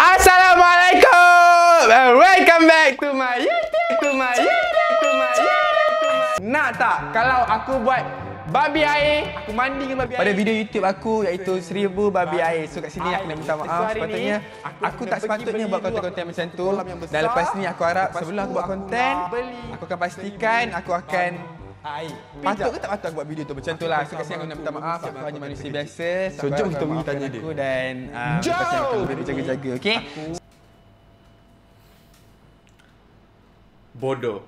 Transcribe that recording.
Assalamualaikum and welcome back to my YouTube, to my YouTube, to my YouTube. Nak tak kalau aku buat babi air, aku mandi dengan babi air. Pada video YouTube aku iaitu seribu babi air. So kat sini aku nak minta maaf sepatutnya aku tak sepatutnya buat konten-konten macam tu. Dan lepas ni aku harap sebelum aku buat konten, aku akan pastikan aku akan Hai. Patut ke tak patut aku buat video tu? Macam tu lah. Saya kasihan aku nak minta maaf. Aku hanya manusia kecil. biasa. So, jom kita pergi tanya dia. Aku dan... Uh, ah, jom! Ah, aku jaga-jaga, okey? Bodoh.